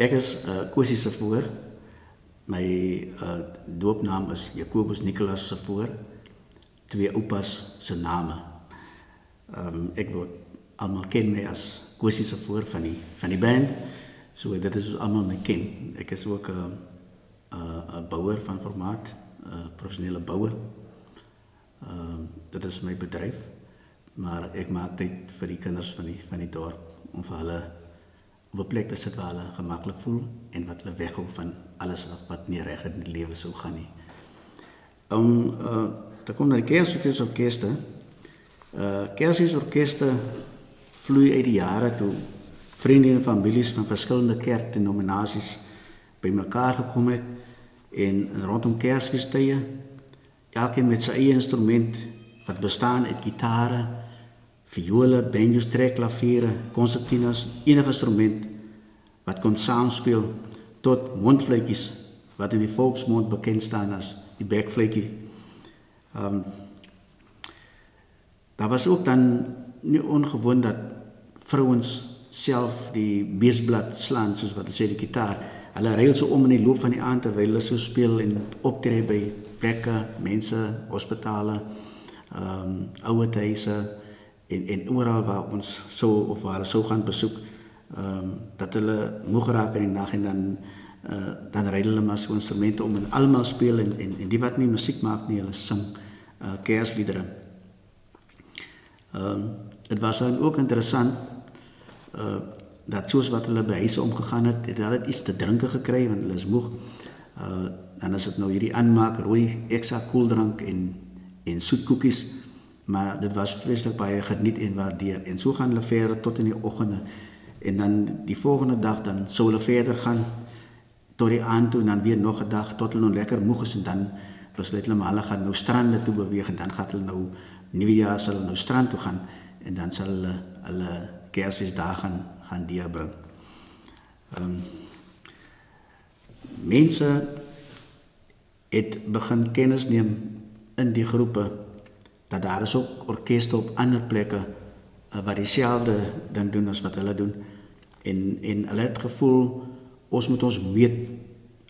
Ek is 'n uh, Kosie se voor. My uh, doopnaam is Jakobus Nicolas se voor. Twee oupas se name. Ehm um, ek word almal ken my as Kosie se voor van die van die band. So dit is almal my ken. Ek is ook 'n uh, 'n uh, 'n bouer van formaat, 'n uh, professionele bouer. Ehm uh, dit is my bedryf. Maar ek maak tyd vir die kinders van die van die dorp om vir hulle op 'n plek te sit waar hulle gemaklik voel en wat hulle weghou van alles wat nie reg in die lewe sou gaan nie. Om uh te kom na die Kersfees orkeste. Uh Kersfees orkeste vloei uit die jare toe vriende en families van verskillende kerkdenominasies bymekaar gekom het en rondom Kersfeestye elkeen met sy eie instrument wat bestaan uit gitare, viole, banjos, trekklaviere, konsertinas, enige instrument wat kon saamspeel tot mondvletjies wat in die volksmond bekend staan as die bekvletjie. Ehm um, daar was ook dan nie ongewoon dat vrouens self die beesblad slaan soos wat hulle sê die gitaar Hulle reël so om in die loop van die aand terwyl hulle so speel en optree by plekke, mense, hospitale, ehm um, ouer huise en en oral waar ons so of waar hulle sou gaan besoek, ehm um, dat hulle moeg raak in die nag en dan uh, dan ry hulle maar so instrumente om en almal speel en, en en die wat nie musiek maak nie, hulle sing uh, kersliedere. Ehm um, dit was dan ook interessant uh dat soos wat hulle by huise omgegaan het, het hulle iets te drinke gekry want hulle is moeg. Uh dan is dit nou hierdie aanmaak rooi ekstra koeldrank en en soetkoekies, maar dit was vreeslik baie geniet en waardeer. En so gaan hulle verder tot in die oggende en dan die volgende dag dan sou hulle verder gaan tot die aand toe en dan weer nog 'n dag tot hulle nou lekker moeg is en dan besluit hulle maar hulle gaan nou strande toe beweeg en dan gaan hulle nou nuwejaar sal hulle nou strand toe gaan en dan sal hulle hulle Kersfeesdag gaan gaan deurbring. Ehm um, mense het begin kennis neem in die groepe dat daar is ook orkeste op ander plekke uh, wat dieselfde ding doen as wat hulle doen en en hulle het gevoel ons moet ons meet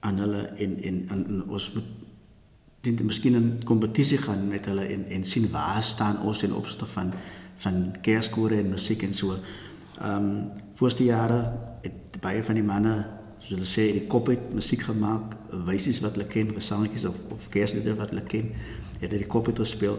aan hulle en en, en, en ons moet dit miskien in kompetisie gaan met hulle en en sien waar staan ons in opsigte van van kerskore en musiek en so. Ehm um, voorste jare het baie van die manne soos hulle sê die kop het musiek gemaak, wysies wat hulle ken, gesangetjies of of kersliedere wat hulle ken, het hulle die kop het gespeel.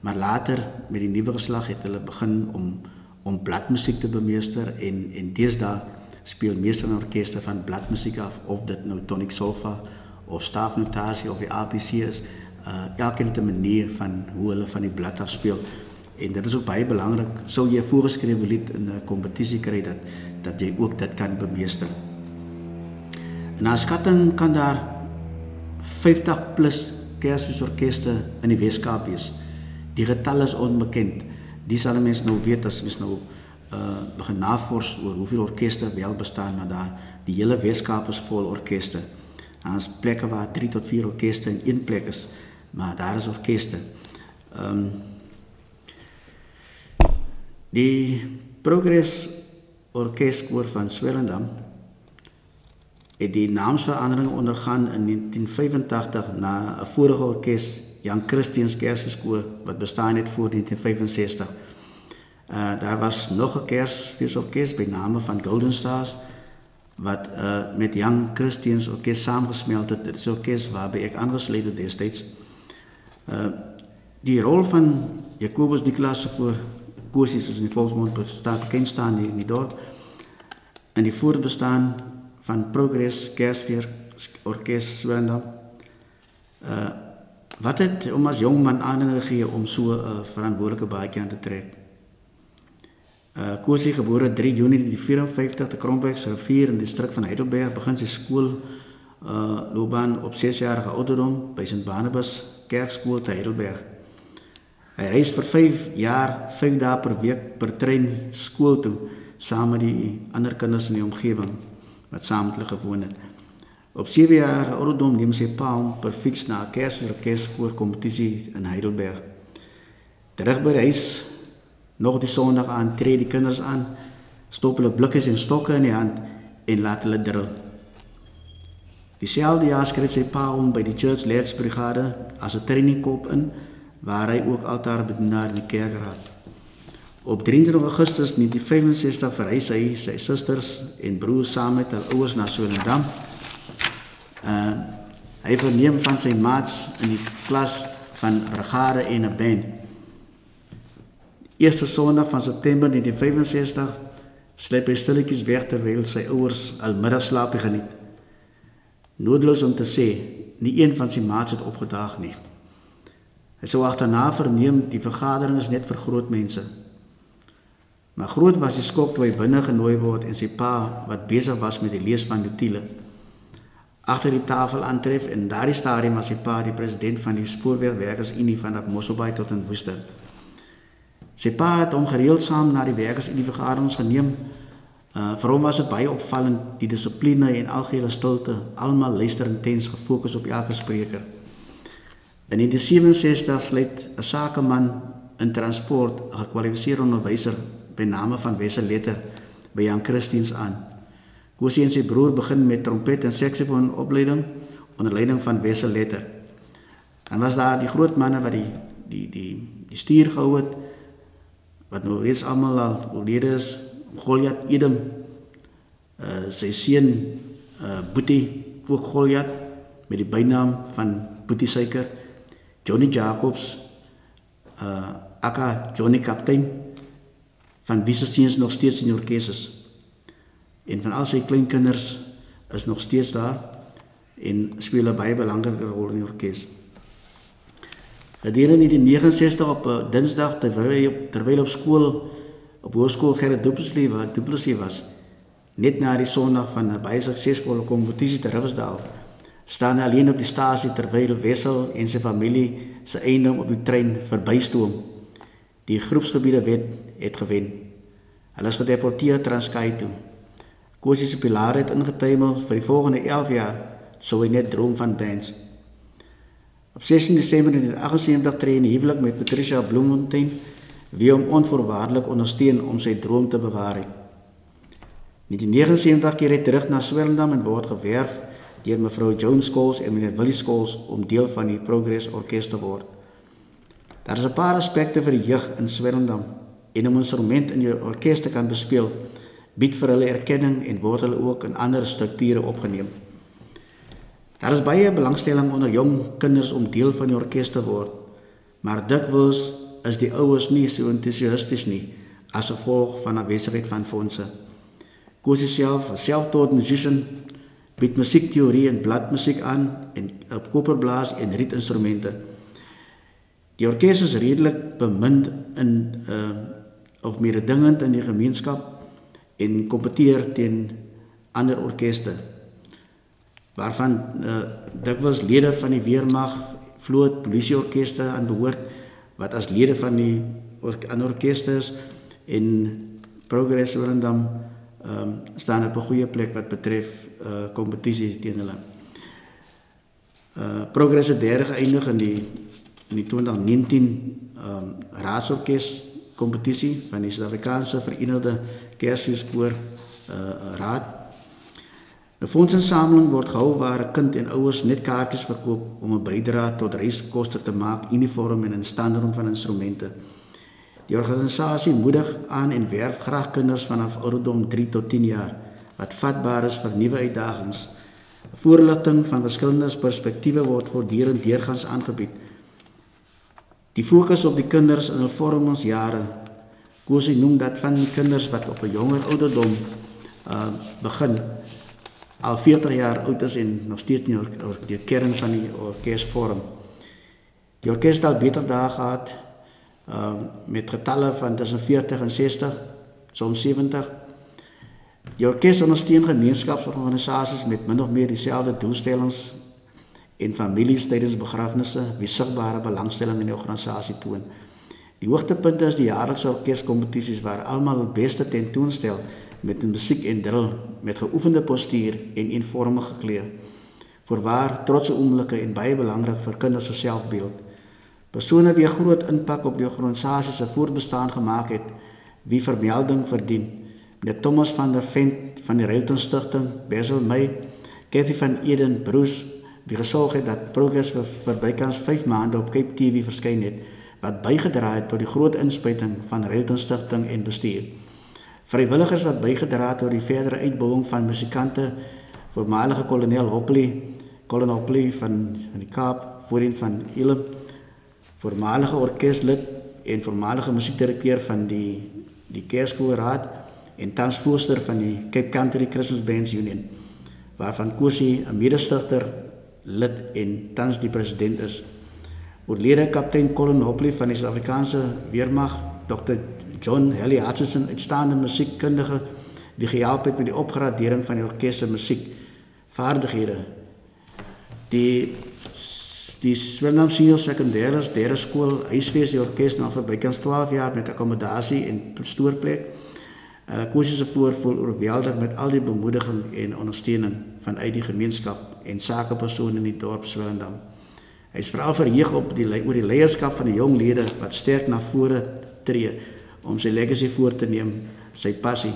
Maar later met die nuwe geslag het hulle begin om om bladmusiek te bemeester en en deesdae speel meeste orkeste van bladmusiek af of dit nou tonic solfa of staafnotasie of die APC is, uh elkeen het 'n manier van hoe hulle van die blad af speel. En dit is ook baie belangrik sou jy voorgeskrewe lied in 'n kompetisie kry dat dat jy ook dit kan bemeester. Na skatting kan daar 50 plus kersfeesorkeste in die Weskaap wees. Die getal is onbekend. Dis sal mense nou weet as mens nou uh begin navors oor hoeveel orkeste wel bestaan, maar daar die hele Weskaap is vol orkeste. Daar's plekke waar 3 tot 4 orkeste in een plek is, maar daar is orkeste. Ehm um, Die Progress Orkeskoor van Swellendam het die naamsverandering ondergaan in 1985 na 'n vorige orkes, Jan Christians Kersfeeskoor wat bestaan het voor 1965. Uh daar was nog 'n Kersfeesorkes by name van Golden Stars wat uh met Jan Christians Orkes saamgesmelt het. Dit is 'n orkes waarby ek aangesluit het destyds. Uh die rol van Jacobus die klasse voor Kosie soos in die volksmond bestaan bekend staan in die dorp in die voortbestaan van Progress Kersfeer Orkees Swellendam. Uh wat het om as jong man aanneem gegee om so 'n uh, verantwoordelike baadjie aan te trek? Uh Kosie gebore 3 Junie 1954 te Kromberg se rivier in die distrik van Heidelberg begin sy skool uh loopbaan op 6 jarige ouderdom by St Barnabas Kerkskool te Heidelberg. Hy reis vir 5 jaar, 5 dae per week per trein skool toe saam met die ander kinders in die omgewing wat saam met hulle gewoon het. Op 7 jaar ouderdom neem sy pa hom per fiets na 'n Kersverkeerskoor kompetisie in Heidelberg. Terug by huis, nog die Sondag aan tree die kinders aan, stop hulle blikkies en stokke in die hand en laat hulle drill. Dieselfde jaar skryf sy pa hom by die Church Lads Brigade as 'n trainingkop in waar hy ook altarbedienaar in die kerk raak. Op 23 Augustus 1965 verhuis hy sy susters en broers saam met hul ouers na Swellendam. Uh hy verneem van sy maats in die klas van brigade en 'n band. Eerste Sondag van September 1965 sleep hy stilletjies weg terwyl sy ouers almiddagslaapie geniet. Noodloos om te sê, nie een van sy maats het opgedaag nie. Hy sou agterna verneem die vergadering is net vir groot mense. Maar groot was die skok toe hy binne genooi word en sy pa wat besig was met die lees van notule agter die tafel aantref en daardie stadium was sy pa die president van die spoorwegwerkers Unie van Mosselbaai tot in Woester. Sy pa het hom gereeld saam na die werkers Unie vergaderings geneem. Uh vir hom was dit baie opvallend die dissipline en algehele stilte, almal luister intens gefokus op elke spreker. In die 67 sluit 'n sakeman in transport 'n gekwalifiseerde onderwyser by name van Wessel Letter by Jan Christiens aan. Kosie en sy broer begin met trompet en saksofoon opleiding onder leiding van Wessel Letter. Dan was daar die groot manne wat die die die die stuur gehou het wat nou reeds almal al oorlede is, Goliat Edem uh sy seun uh Boetie ook Goliat met die bynaam van Boetie Suiker, Johnny Jacobs uh aka Johnny Kaptein van wie se seuns nog steeds in die orkes is en van al sy kleinkinders is nog steeds daar en speel 'n baie belangrike rol in die orkes. Gedurende die 69 op 'n Dinsdag terwyl hy op terwyl op skool op hoërskool Gerrit Duplessis wat Duplessis was, net na die Sondag van 'n baie suksesvolle kompetisie te Riversdal, staan hy alleen op die stasie terwyl Wessel en sy familie se eiendom op die trein verbystoom. Die groepsgebiede wet het gewen. Hulle is gedeporteer Transkei toe. Kosie se pilaar het ingetuimel vir die volgende 11 jaar sou hy net droom van dans. Op 16 Desember 1978 tree hy in huwelik met Patricia Bloemfontein wie hom onvoorwaardelik ondersteun om sy droom te bewaar het. In 1979 keer hy terug na Swellendam en word gewerf deur mevrou Jones Scholes en meneer Willie Scholes om deel van die Progress Orkest te word. Daar is 'n paar aspekte vir die jeug in Swellendam en om 'n instrument in jou orkes te kan bespeel bied vir hulle erkenning en word hulle ook in ander strukture opgeneem. Daar is baie belangstelling onder jong kinders om deel van die orkes te word, maar dikwels is die ouers nie so entoesiasties nie as gevolg van 'n besigheid van fondse. Koos self, self-taught musician, bied musiekteorie en bladmusiek aan en op koperblaas en rietinstrumente. Die orkes is redelik bemind in uh of mededingend in die gemeenskap en kompeteer teen ander orkeste waarvan uh, dikwels lede van die weermag vloot polisieorkeste aan behoort wat as lede van die ander orkeste is en progress Willendam um, staan op 'n goeie plek wat betref uh kompetisie teen hulle. Uh progress het derde geëindig in die in die 2019 um raadsorkes kompetisie van die Suid-Afrikaanse Verenigde Kersfeeskoor uh raad. 'n Fondsinsameling word gehou waar 'n kind en ouers net kaartjies verkoop om 'n bydrae tot reiskoste te maak, uniform en instandhouding van instrumente. Die organisasie moedig aan en werf graag kinders vanaf ouderdom 3 tot 10 jaar wat vatbaar is vir nuwe uitdagings. Voorligting van verskillende perspektiewe word voortdurend deurgangs aangebied. Die fokus op die kinders in hul vormingsjare Kosie noem dat van die kinders wat op 'n jonger ouderdom uh begin al 40 jaar oud is en nog steeds nie die kern van die orkes vorm. Die orkes het al beter dae gehad uh met getalle van tussen 40 en 60, soms 70. Die orkes ondersteun gemeenskapsorganisasies met min of meer dieselfde doelstellings en families tydens begrafnisse wie sigbare belangstelling in die organisasie toon. Die hoogtepunte is die jaarlikse orkeskompetisies waar almal hul beste tentoonstel met 'n musiek en drill met geoefende postuur en eenvormige geklee. Voorwaar trotse oomblikke en baie belangrik vir kinders se selfbeeld. Persone wie 'n groot impak op die organisasie se voortbestaan gemaak het, wie vermelding verdien. Meneer Thomas van der Vent van die Relton Stichting, Basil May, Kathy van Eden Bruce wie gesorg het dat Progress vir, vir bykans 5 maande op Cape TV verskyn het wat bygedra het tot die groot inspuiting van Railton Stichting en bestuur. Vrywilligers wat bygedra het tot die verdere uitbouing van musikante, voormalige kolonel Hopley, kolonel Hopley van van die Kaap, voorheen van Elim, voormalige orkeslid en voormalige musiekdirekteur van die die Kerskoorraad en tans voorsteur van die Cape Country Christmas Bands Union waarvan Kosie 'n mede-stigter lid en tans die president is. Oorlede kaptein Colin Hopley van die Suid-Afrikaanse Weermag, Dr John Helly Hutchinson, uitstaande musiekkundige wie gehelp het met die opgradering van die orkes se musiekvaardighede. Die die Swellnam Senior Sekondêre derde skool huisves die orkes na vir bykans 12 jaar met akkommodasie en stoorplek. Uh Kosie se voorvoel oorweldig met al die bemoediging en ondersteuning vanuit die gemeenskap en sakepersone in die dorp Swellendam. Hy is veral verheug op die oor die leierskap van die jong lede wat sterk na vore tree om sy legacy voort te neem, sy passie.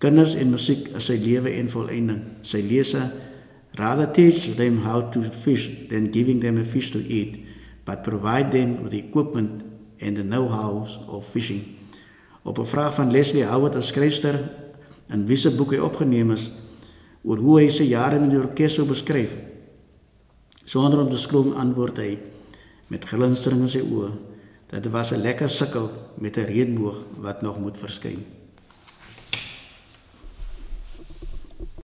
Kinders en musiek is sy lewe en volending. Sy lese rather teach them how to fish than giving them a fish to eat, but provide them with the equipment and the know-how of fishing. Op 'n vraag van Leslie Howard as skryfster in wiese boek hy opgeneem is oor hoe hy sy jare met die orkes sou beskryf. Sonder om te skroom antwoord hy met glinstering in sy oë dat dit was 'n lekker sukkel met 'n reënboog wat nog moet verskyn.